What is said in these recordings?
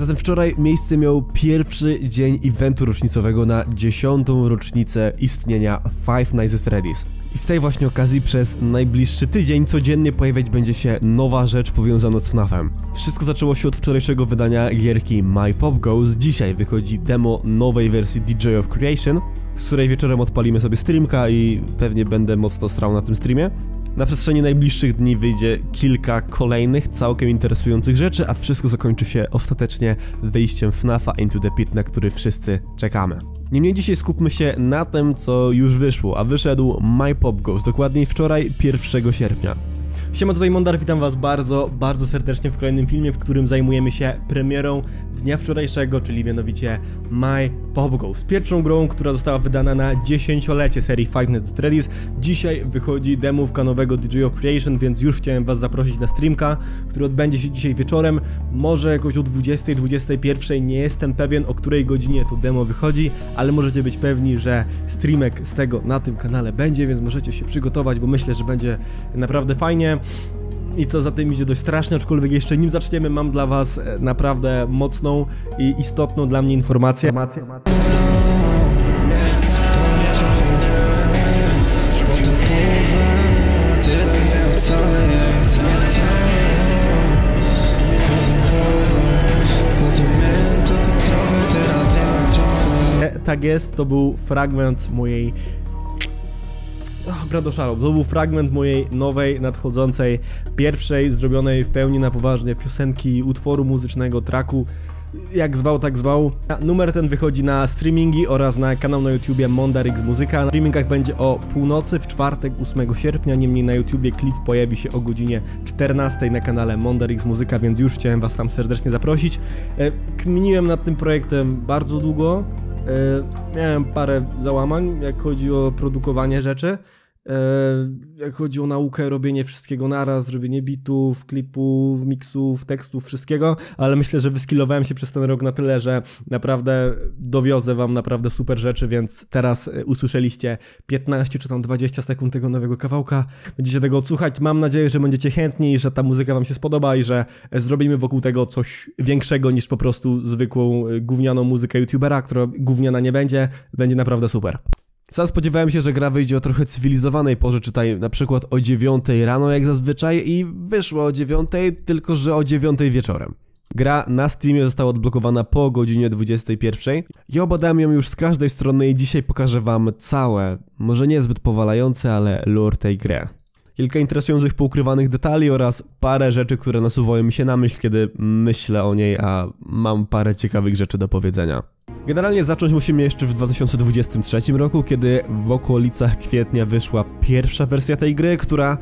Zatem wczoraj miejsce miał pierwszy dzień eventu rocznicowego na dziesiątą rocznicę istnienia Five Nights at Freddy's. I z tej właśnie okazji przez najbliższy tydzień codziennie pojawiać będzie się nowa rzecz powiązana z FNAFem. Wszystko zaczęło się od wczorajszego wydania gierki My Pop Goes. Dzisiaj wychodzi demo nowej wersji DJ of Creation, z której wieczorem odpalimy sobie streamka i pewnie będę mocno strał na tym streamie. Na przestrzeni najbliższych dni wyjdzie kilka kolejnych, całkiem interesujących rzeczy, a wszystko zakończy się ostatecznie wyjściem FNAFa Into the Pit, na który wszyscy czekamy. Niemniej dzisiaj skupmy się na tym, co już wyszło, a wyszedł My Pop Goes, dokładniej wczoraj 1 sierpnia. Siema, tutaj Mondar, witam was bardzo, bardzo serdecznie w kolejnym filmie, w którym zajmujemy się premierą dnia wczorajszego, czyli mianowicie My Pop Goes. Pierwszą grą, która została wydana na dziesięciolecie serii Five Nights at Freddy's. Dzisiaj wychodzi demówka nowego DJ of Creation, więc już chciałem was zaprosić na streamka, który odbędzie się dzisiaj wieczorem, może jakoś o 20, 21, nie jestem pewien o której godzinie to demo wychodzi, ale możecie być pewni, że streamek z tego na tym kanale będzie, więc możecie się przygotować, bo myślę, że będzie naprawdę fajnie. I co za tym idzie dość strasznie, aczkolwiek jeszcze nim zaczniemy, mam dla Was e, naprawdę mocną i istotną dla mnie informację. E, Tak jest, to był fragment mojej Ach, Brado Szaro, to był fragment mojej nowej, nadchodzącej, pierwszej, zrobionej w pełni na poważnie piosenki, utworu muzycznego, traku, jak zwał, tak zwał. Numer ten wychodzi na streamingi oraz na kanał na YouTubie Mondarix Muzyka. Na streamingach będzie o północy w czwartek 8 sierpnia, niemniej na YouTubie klip pojawi się o godzinie 14 na kanale Mondarix Muzyka, więc już chciałem was tam serdecznie zaprosić. E, Kminiłem nad tym projektem bardzo długo, miałem parę załamań, jak chodzi o produkowanie rzeczy. E, jak chodzi o naukę, robienie wszystkiego naraz, robienie bitów, klipów, miksów, tekstów, wszystkiego, ale myślę, że wyskillowałem się przez ten rok na tyle, że naprawdę dowiozę wam naprawdę super rzeczy, więc teraz e, usłyszeliście 15 czy tam 20 sekund tego nowego kawałka. Będziecie tego odsłuchać. Mam nadzieję, że będziecie chętni, że ta muzyka wam się spodoba i że e, zrobimy wokół tego coś większego niż po prostu zwykłą gównianą muzykę youtubera, która gówniana nie będzie. Będzie naprawdę super. Sam spodziewałem się, że gra wyjdzie o trochę cywilizowanej porze, czytaj na przykład o 9 rano jak zazwyczaj i wyszło o 9, tylko że o 9 wieczorem. Gra na Steamie została odblokowana po godzinie 21. Ja obadałem ją już z każdej strony i dzisiaj pokażę wam całe, może niezbyt powalające, ale lore tej gry. Kilka interesujących poukrywanych detali oraz parę rzeczy, które nasuwają mi się na myśl, kiedy myślę o niej, a mam parę ciekawych rzeczy do powiedzenia. Generalnie zacząć musimy jeszcze w 2023 roku, kiedy w okolicach kwietnia wyszła pierwsza wersja tej gry, która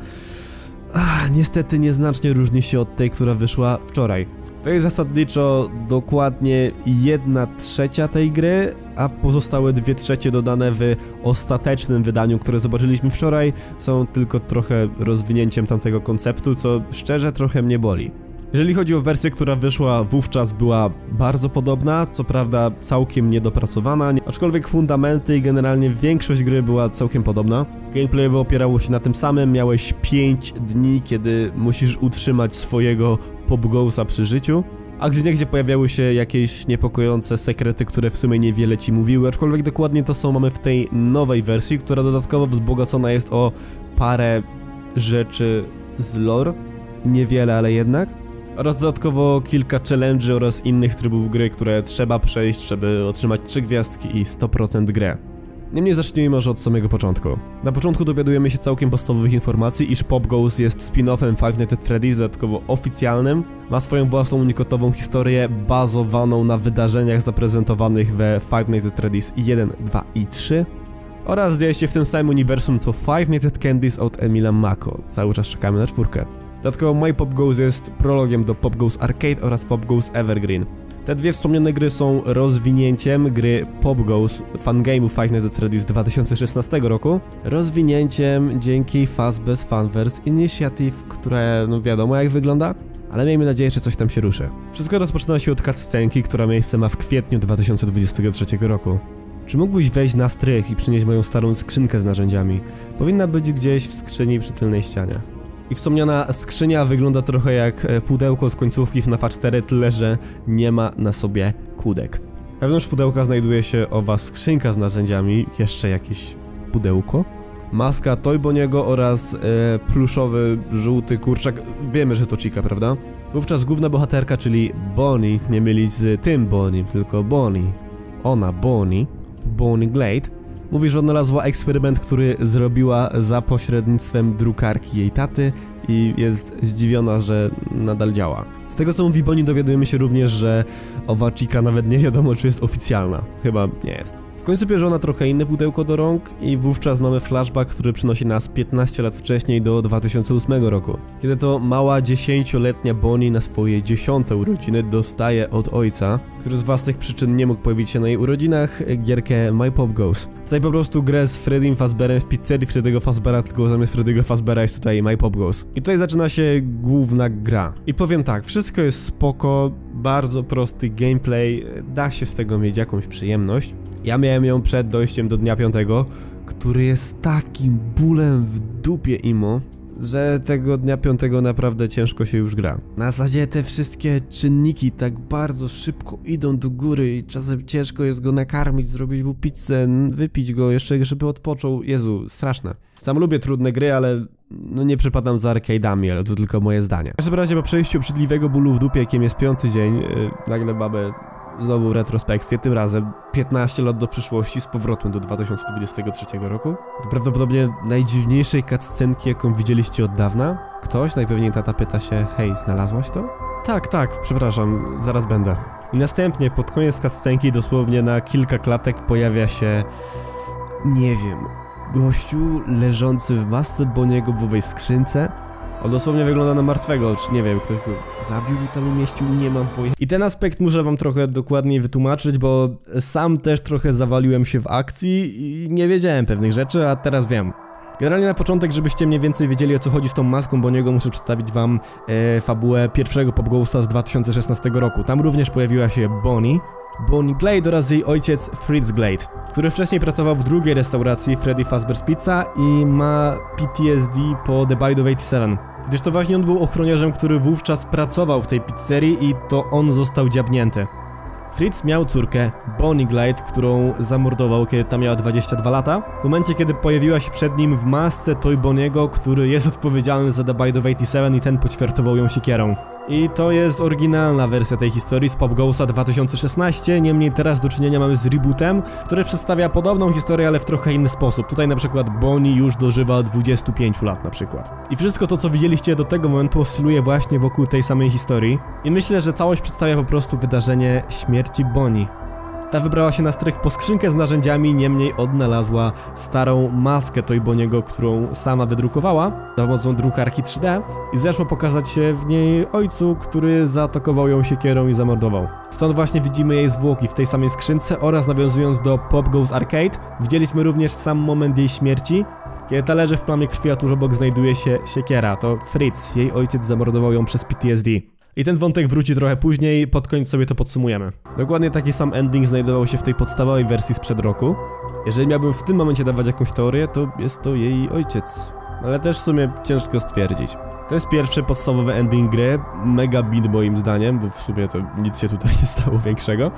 ach, niestety nieznacznie różni się od tej, która wyszła wczoraj. To jest zasadniczo dokładnie jedna trzecia tej gry, a pozostałe dwie trzecie dodane w ostatecznym wydaniu, które zobaczyliśmy wczoraj, są tylko trochę rozwinięciem tamtego konceptu, co szczerze trochę mnie boli. Jeżeli chodzi o wersję, która wyszła wówczas była bardzo podobna, co prawda całkiem niedopracowana, aczkolwiek fundamenty i generalnie większość gry była całkiem podobna. Gameplayowo opierało się na tym samym, miałeś 5 dni, kiedy musisz utrzymać swojego popgołsa przy życiu. A gdzie niegdzie pojawiały się jakieś niepokojące sekrety, które w sumie niewiele ci mówiły, aczkolwiek dokładnie to są mamy w tej nowej wersji, która dodatkowo wzbogacona jest o parę rzeczy z lore. Niewiele, ale jednak oraz dodatkowo kilka challenge oraz innych trybów gry, które trzeba przejść, żeby otrzymać 3 gwiazdki i 100% grę. Niemniej zacznijmy może od samego początku. Na początku dowiadujemy się całkiem podstawowych informacji, iż Pop Goes jest spin-offem Five Nights at Freddy's, dodatkowo oficjalnym. Ma swoją własną unikatową historię, bazowaną na wydarzeniach zaprezentowanych we Five Nights at Freddy's 1, 2 i 3. Oraz dzieje się w tym samym uniwersum co Five Nights at Candy's od Emila Mako. Cały czas czekamy na czwórkę. Dodatkowo My Pop Goes jest prologiem do Pop Goes Arcade oraz Pop Goes Evergreen. Te dwie wspomniane gry są rozwinięciem gry Pop Goes fangame'u Five Nights at Freddy's z 2016 roku, rozwinięciem dzięki Fazbear's Fanverse Initiative, które no wiadomo jak wygląda, ale miejmy nadzieję, że coś tam się ruszy. Wszystko rozpoczyna się od cutscenki, która miejsce ma w kwietniu 2023 roku. Czy mógłbyś wejść na strych i przynieść moją starą skrzynkę z narzędziami? Powinna być gdzieś w skrzyni przy tylnej ścianie. I wspomniana skrzynia wygląda trochę jak e, pudełko z końcówki FNAF 4, tyle że nie ma na sobie kłódek. Wewnątrz pudełka znajduje się owa skrzynka z narzędziami, jeszcze jakieś pudełko, maska Toy Boniego oraz e, pluszowy, żółty kurczak. Wiemy, że to Chica, prawda? Wówczas główna bohaterka, czyli Bonnie, nie mylić z tym Bonnie, tylko Bonnie. Ona, Bonnie, Bonnie Glade, mówi, że odnalazła eksperyment, który zrobiła za pośrednictwem drukarki jej taty i jest zdziwiona, że nadal działa. Z tego co mówi Bonnie dowiadujemy się również, że owa Chica nawet nie wiadomo czy jest oficjalna. Chyba nie jest. W końcu bierze ona trochę inne pudełko do rąk i wówczas mamy flashback, który przynosi nas 15 lat wcześniej do 2008 roku. Kiedy to mała 10-letnia Bonnie na swoje 10 urodziny dostaje od ojca, który z własnych przyczyn nie mógł pojawić się na jej urodzinach, gierkę My Pop Goes. Tutaj po prostu grę z Freddym Fazberem w pizzerii Freddy'ego Fazbera, tylko zamiast Freddy'ego Fazbera jest tutaj My Pop Goes. I tutaj zaczyna się główna gra. I powiem tak, wszystko jest spoko, bardzo prosty gameplay, da się z tego mieć jakąś przyjemność. Ja miałem ją przed dojściem do dnia piątego, który jest takim bólem w dupie imo, że tego dnia piątego naprawdę ciężko się już gra. Na zasadzie te wszystkie czynniki tak bardzo szybko idą do góry i czasem ciężko jest go nakarmić, zrobić mu pizzę, wypić go jeszcze, żeby odpoczął. Jezu, straszne. Sam lubię trudne gry, ale no nie przypadam za arcade'ami, ale to tylko moje zdanie. W każdym razie po przejściu obrzydliwego bólu w dupie, jakim jest piąty dzień, yy, nagle babę znowu retrospekcję, tym razem 15 lat do przyszłości z powrotem do 2023 roku. To prawdopodobnie najdziwniejszej cutscenki, jaką widzieliście od dawna. Ktoś, najpewniej tata pyta się, hej, znalazłaś to? Tak, tak, przepraszam, zaraz będę. I następnie, pod koniec cutscenki, dosłownie na kilka klatek pojawia się... Nie wiem... Gościu leżący w masce Boniego w owej skrzynce, on dosłownie wygląda na martwego, czy nie wiem, ktoś go zabił i tam umieścił, nie mam pojęcia. I ten aspekt muszę wam trochę dokładniej wytłumaczyć, bo sam też trochę zawaliłem się w akcji i nie wiedziałem pewnych rzeczy, a teraz wiem. Generalnie na początek, żebyście mniej więcej wiedzieli o co chodzi z tą maską, bo niego muszę przedstawić wam e, fabułę pierwszego Pop Ghosta z 2016 roku. Tam również pojawiła się Bonnie, Bonnie Glade oraz jej ojciec Fritz Glade, który wcześniej pracował w drugiej restauracji Freddy Fazbear's Pizza i ma PTSD po The Bite of 87. Gdyż to właśnie on był ochroniarzem, który wówczas pracował w tej pizzerii i to on został dziabnięty. Fritz miał córkę, Bonnie Glide, którą zamordował, kiedy ta miała 22 lata. W momencie, kiedy pojawiła się przed nim w masce Toy Boniego, który jest odpowiedzialny za The Bite of 87 i ten poćwiartował ją siekierą. I to jest oryginalna wersja tej historii z Pop Goesa 2016, niemniej teraz do czynienia mamy z rebootem, który przedstawia podobną historię, ale w trochę inny sposób. Tutaj na przykład Bonnie już dożywa 25 lat na przykład. I wszystko to, co widzieliście do tego momentu oscyluje właśnie wokół tej samej historii. I myślę, że całość przedstawia po prostu wydarzenie śmierci Bonnie. Ta wybrała się na strych po skrzynkę z narzędziami, niemniej odnalazła starą maskę Toyboniego, którą sama wydrukowała za pomocą drukarki 3D i zeszło pokazać się w niej ojcu, który zaatakował ją siekierą i zamordował. Stąd właśnie widzimy jej zwłoki w tej samej skrzynce oraz nawiązując do Pop Goes Arcade, widzieliśmy również sam moment jej śmierci, kiedy ta leży w plamie krwi, a tuż obok znajduje się siekiera. To Fritz, jej ojciec zamordował ją przez PTSD. I ten wątek wróci trochę później, pod koniec sobie to podsumujemy. Dokładnie taki sam ending znajdował się w tej podstawowej wersji sprzed roku. Jeżeli miałbym w tym momencie dawać jakąś teorię, to jest to jej ojciec. Ale też w sumie ciężko stwierdzić. To jest pierwszy podstawowy ending gry, mega beat moim zdaniem, bo w sumie to nic się tutaj nie stało większego.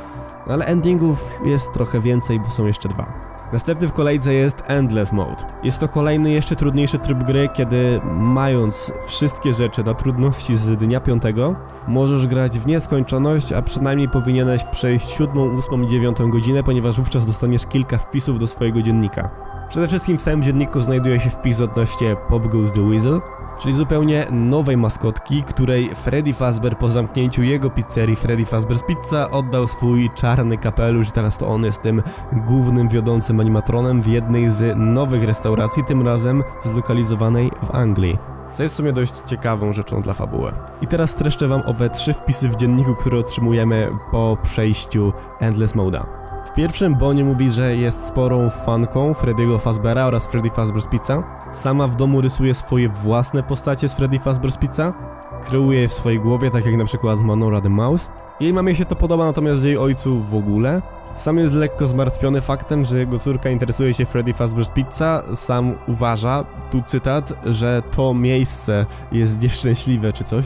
Ale endingów jest trochę więcej, bo są jeszcze dwa. Następny w kolejce jest Endless Mode. Jest to kolejny jeszcze trudniejszy tryb gry, kiedy mając wszystkie rzeczy na trudności z dnia piątego, możesz grać w nieskończoność, a przynajmniej powinieneś przejść 7, 8 i 9 godzinę, ponieważ wówczas dostaniesz kilka wpisów do swojego dziennika. Przede wszystkim w samym dzienniku znajduje się wpis odnośnie Pop Goes the Weasel, czyli zupełnie nowej maskotki, której Freddy Fazbear po zamknięciu jego pizzerii Freddy Fazbear's Pizza oddał swój czarny kapelusz i teraz to on jest tym głównym wiodącym animatronem w jednej z nowych restauracji, tym razem zlokalizowanej w Anglii. Co jest w sumie dość ciekawą rzeczą dla fabuły. I teraz streszczę wam owe trzy wpisy w dzienniku, które otrzymujemy po przejściu Endless Moda. W pierwszym Bonnie mówi, że jest sporą fanką Freddy'ego Fazbera oraz Freddy Fazbear's Pizza. Sama w domu rysuje swoje własne postacie z Freddy Fazbear's Pizza. Kreuje je w swojej głowie, tak jak na przykład Manora the Mouse. Jej mamie się to podoba, natomiast jej ojcu w ogóle. Sam jest lekko zmartwiony faktem, że jego córka interesuje się Freddy Fazbear's Pizza. Sam uważa, tu cytat, że to miejsce jest nieszczęśliwe czy coś.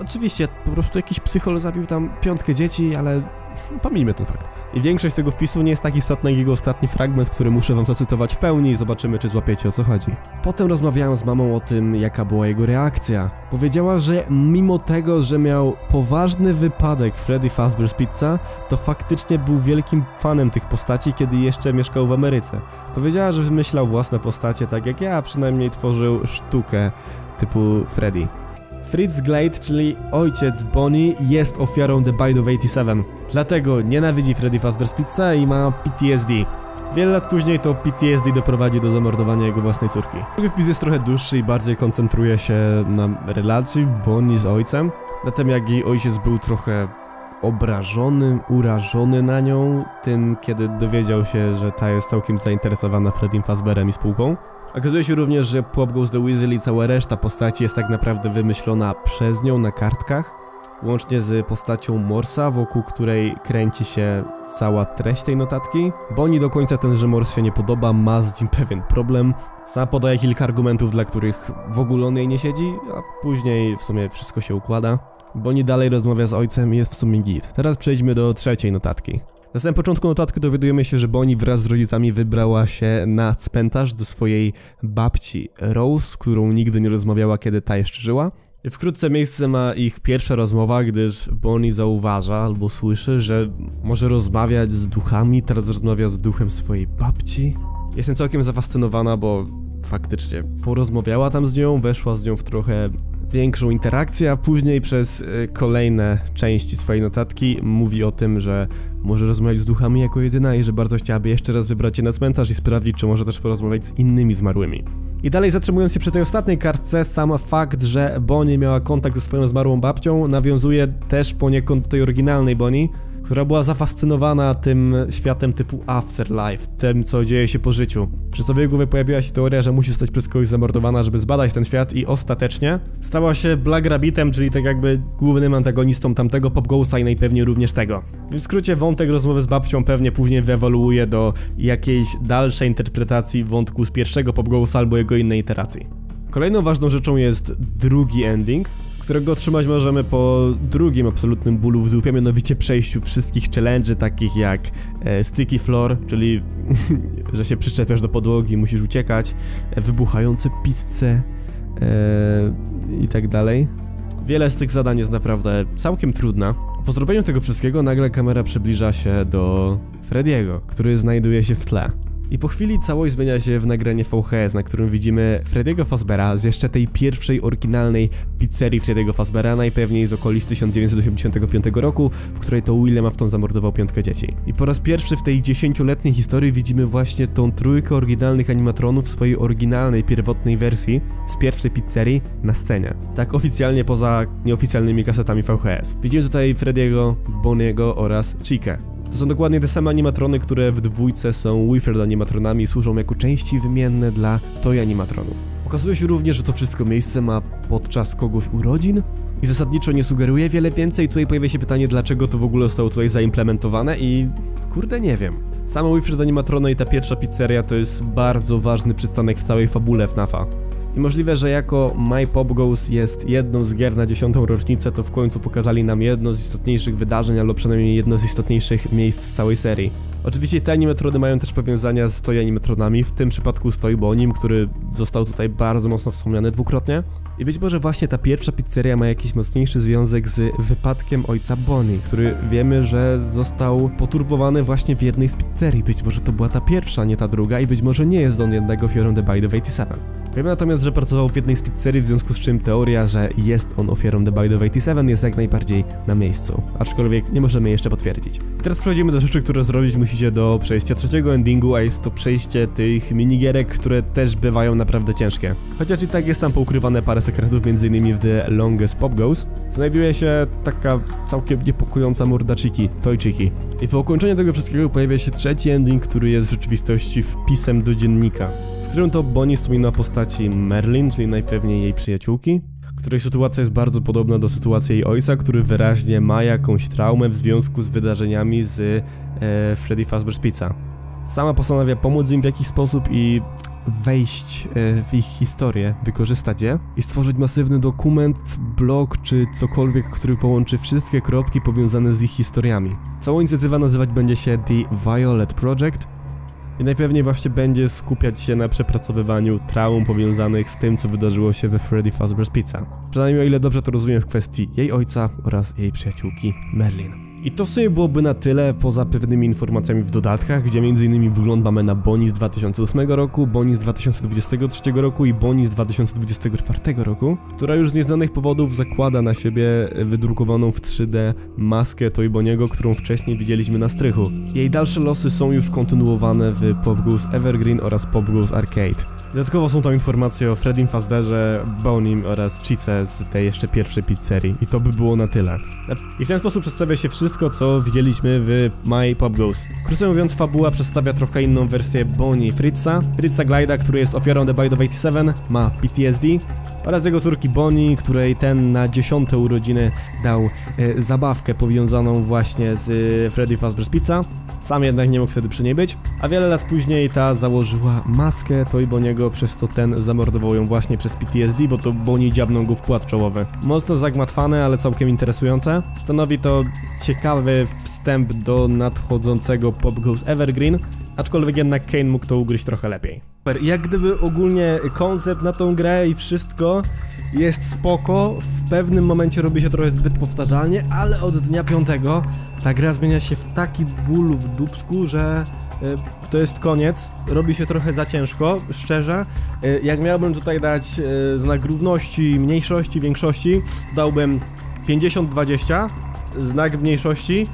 Oczywiście, po prostu jakiś psychol zabił tam piątkę dzieci, ale pomijmy ten fakt. I większość tego wpisu nie jest tak istotna jak jego ostatni fragment, który muszę wam zacytować w pełni i zobaczymy, czy złapiecie o co chodzi. Potem rozmawiałem z mamą o tym, jaka była jego reakcja. Powiedziała, że mimo tego, że miał poważny wypadek Freddy Fazbear's Pizza, to faktycznie był wielkim fanem tych postaci, kiedy jeszcze mieszkał w Ameryce. Powiedziała, że wymyślał własne postacie, tak jak ja, a przynajmniej tworzył sztukę typu Freddy. Fritz Glade, czyli ojciec Bonnie, jest ofiarą The Bite of 87. Dlatego nienawidzi Freddy Fazbear's Pizza i ma PTSD. Wiele lat później to PTSD doprowadzi do zamordowania jego własnej córki. Drugi wpis jest trochę dłuższy i bardziej koncentruje się na relacji Bonnie z ojcem. Na tym jak jej ojciec był trochę obrażony, urażony na nią, tym kiedy dowiedział się, że ta jest całkiem zainteresowana Freddym Fazbearem i spółką. Okazuje się również, że Pop Goes the Weasel i cała reszta postaci jest tak naprawdę wymyślona przez nią na kartkach, łącznie z postacią Morsa, wokół której kręci się cała treść tej notatki. Bonnie do końca tenże Mors się nie podoba, ma z nim pewien problem. Sam podaje kilka argumentów, dla których w ogóle on jej nie siedzi, a później w sumie wszystko się układa. Bonnie dalej rozmawia z ojcem i jest w sumie git. Teraz przejdźmy do trzeciej notatki. Na samym początku notatki dowiadujemy się, że Bonnie wraz z rodzicami wybrała się na cmentarz do swojej babci Rose, z którą nigdy nie rozmawiała, kiedy ta jeszcze żyła. Wkrótce miejsce ma ich pierwsza rozmowa, gdyż Bonnie zauważa albo słyszy, że może rozmawiać z duchami, teraz rozmawia z duchem swojej babci. Jestem całkiem zafascynowana, bo faktycznie porozmawiała tam z nią, weszła z nią w trochę większą interakcję, a później przez y, kolejne części swojej notatki mówi o tym, że może rozmawiać z duchami jako jedyna i że bardzo chciałaby jeszcze raz wybrać się na cmentarz i sprawdzić, czy może też porozmawiać z innymi zmarłymi. I dalej zatrzymując się przy tej ostatniej kartce, sam fakt, że Bonnie miała kontakt ze swoją zmarłą babcią nawiązuje też poniekąd do tej oryginalnej Bonnie, która była zafascynowana tym światem typu afterlife, tym co dzieje się po życiu. Przy co głowie pojawiła się teoria, że musi zostać przez kogoś zamordowana, żeby zbadać ten świat i ostatecznie stała się Black Rabbitem, czyli tak jakby głównym antagonistą tamtego Pop Ghosta i najpewniej również tego. W skrócie wątek rozmowy z babcią pewnie później wyewoluuje do jakiejś dalszej interpretacji wątku z pierwszego Pop Ghosta albo jego innej iteracji. Kolejną ważną rzeczą jest drugi ending, którego otrzymać możemy po drugim absolutnym bólu w dupie, mianowicie przejściu wszystkich challenge'y takich jak e, Sticky Floor, czyli że się przyczepiasz do podłogi, musisz uciekać, e, wybuchające pizze e, i tak dalej. Wiele z tych zadań jest naprawdę całkiem trudna. Po zrobieniu tego wszystkiego nagle kamera przybliża się do Frediego, który znajduje się w tle. I po chwili całość zmienia się w nagranie VHS, na którym widzimy Freddy'ego Fazbera z jeszcze tej pierwszej oryginalnej pizzerii Freddy'ego Fazbera, najpewniej z okolic 1985 roku, w której to William Afton zamordował piątkę dzieci. I po raz pierwszy w tej dziesięcioletniej historii widzimy właśnie tą trójkę oryginalnych animatronów w swojej oryginalnej, pierwotnej wersji z pierwszej pizzerii na scenie. Tak oficjalnie poza nieoficjalnymi kasetami VHS. Widzimy tutaj Freddy'ego, Bonniego oraz Chikę. To są dokładnie te same animatrony, które w dwójce są Wiffred animatronami i służą jako części wymienne dla Toy animatronów. Okazuje się również, że to wszystko miejsce ma podczas kogoś urodzin i zasadniczo nie sugeruje wiele więcej. Tutaj pojawia się pytanie, dlaczego to w ogóle zostało tutaj zaimplementowane i kurde nie wiem. Samo Wiffred animatrona i ta pierwsza pizzeria to jest bardzo ważny przystanek w całej fabule FNAFa. I możliwe, że jako My Pop Goes jest jedną z gier na dziesiątą rocznicę, to w końcu pokazali nam jedno z istotniejszych wydarzeń, albo przynajmniej jedno z istotniejszych miejsc w całej serii. Oczywiście te animatrony mają też powiązania z Toy animatronami, w tym przypadku z Toy Bonim, który został tutaj bardzo mocno wspomniany dwukrotnie. I być może właśnie ta pierwsza pizzeria ma jakiś mocniejszy związek z wypadkiem ojca Bonnie, który wiemy, że został poturbowany właśnie w jednej z pizzerii. Być może to była ta pierwsza, nie ta druga i być może nie jest on jednak ofiarą The Bite of 87. Wiemy natomiast, że pracował w jednej z pizzerii, w związku z czym teoria, że jest on ofiarą The Bite of 87 jest jak najbardziej na miejscu, aczkolwiek nie możemy jeszcze potwierdzić. I teraz przechodzimy do rzeczy, które zrobić musicie do przejścia trzeciego endingu, a jest to przejście tych minigierek, które też bywają naprawdę ciężkie. Chociaż i tak jest tam poukrywane parę sekretów, m.in. w The Longest Pop Goes, znajduje się taka całkiem niepokojąca morda Chiki, Toy Chiki. I po ukończeniu tego wszystkiego pojawia się trzeci ending, który jest w rzeczywistości wpisem do dziennika w którym to Bonnie wspomina postaci Merlin, czyli najpewniej jej przyjaciółki, której sytuacja jest bardzo podobna do sytuacji jej ojca, który wyraźnie ma jakąś traumę w związku z wydarzeniami z e, Freddy Fazbear's Pizza. Sama postanawia pomóc im w jakiś sposób i wejść e, w ich historię, wykorzystać je i stworzyć masywny dokument, blog czy cokolwiek, który połączy wszystkie kropki powiązane z ich historiami. Cała inicjatywa nazywać będzie się The Violet Project i najpewniej właśnie będzie skupiać się na przepracowywaniu traum powiązanych z tym, co wydarzyło się we Freddy Fazbear's Pizza. Przynajmniej o ile dobrze to rozumiem w kwestii jej ojca oraz jej przyjaciółki Merlin. I to w sumie byłoby na tyle, poza pewnymi informacjami w dodatkach, gdzie m.in. wgląd mamy na Bonnie z 2008 roku, Bonnie z 2023 roku i Bonnie z 2024 roku, która już z nieznanych powodów zakłada na siebie wydrukowaną w 3D maskę Toy Boniego, którą wcześniej widzieliśmy na strychu. Jej dalsze losy są już kontynuowane w Pop Evergreen oraz Pop Arcade. Dodatkowo są tam informacje o Freddym Fazbearze, Bonim oraz Chice z tej jeszcze pierwszej pizzerii. I to by było na tyle. I w ten sposób przedstawia się wszystko, co widzieliśmy w My Pop Goes. Krótko mówiąc, fabuła przedstawia trochę inną wersję Bonnie Fritza. Fritza Glida, który jest ofiarą The Bite of 87, ma PTSD, oraz jego córki Bonnie, której ten na dziesiąte urodziny dał e, zabawkę powiązaną właśnie z e, Freddy Fazbear's Pizza. Sam jednak nie mógł wtedy przy niej być, a wiele lat później ta założyła maskę Toy Boniego, przez to ten zamordował ją właśnie przez PTSD, bo to Bonnie dziabnął go w płat czołowy. Mocno zagmatwane, ale całkiem interesujące. Stanowi to ciekawy wstęp do nadchodzącego Pop Goes Evergreen, aczkolwiek jednak Kane mógł to ugryźć trochę lepiej. Jak gdyby ogólnie koncept na tą grę i wszystko jest spoko, w pewnym momencie robi się trochę zbyt powtarzalnie, ale od dnia piątego ta gra zmienia się w taki ból w dupsku, że y, to jest koniec, robi się trochę za ciężko, szczerze. Y, jak miałbym tutaj dać y, znak równości, mniejszości, większości, to dałbym 50-20, znak mniejszości,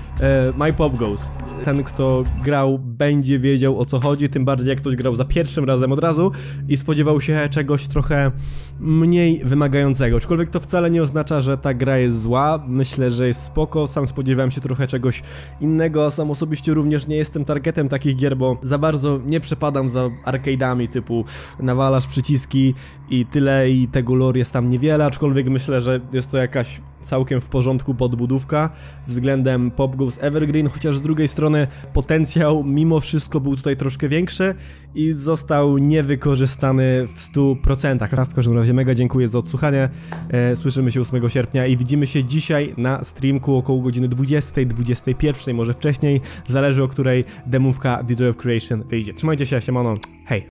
My Pop Goes ten, kto grał, będzie wiedział o co chodzi, tym bardziej jak ktoś grał za pierwszym razem od razu i spodziewał się czegoś trochę mniej wymagającego. Aczkolwiek to wcale nie oznacza, że ta gra jest zła, myślę, że jest spoko, sam spodziewałem się trochę czegoś innego, sam osobiście również nie jestem targetem takich gier, bo za bardzo nie przepadam za arcade'ami typu nawalasz przyciski i tyle i tego lore jest tam niewiele, aczkolwiek myślę, że jest to jakaś całkiem w porządku podbudówka względem Pop Goes Evergreen, chociaż z drugiej strony potencjał mimo wszystko był tutaj troszkę większy i został niewykorzystany w 100%. W każdym razie mega dziękuję za odsłuchanie, e, słyszymy się 8 sierpnia i widzimy się dzisiaj na streamku około godziny 20, 21, może wcześniej, zależy o której demówka DJ of Creation wyjdzie. Trzymajcie się, siemano, hej!